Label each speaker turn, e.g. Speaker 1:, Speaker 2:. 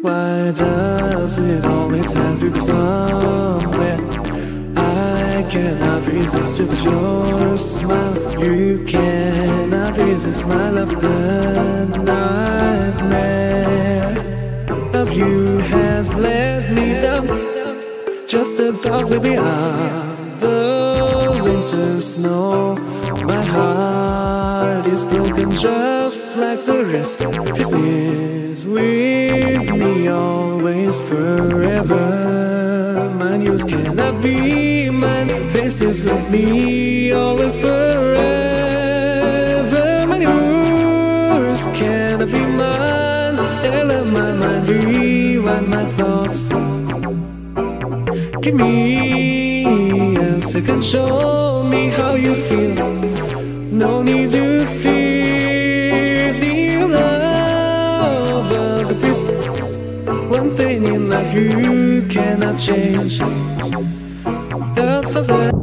Speaker 1: Why does it always have to go somewhere? I cannot resist put your smile. You cannot resist my love. The nightmare of you has let me down. Just the thought will be out the winter snow. My heart is broken just like the rest. This is with me always forever. My news cannot be mine. This is with me always forever. My news cannot be mine. Ella, my mind, rewind my thoughts. Give me a second, show me how you feel. No need to fear the love of the. One thing in life you cannot change. A thousand.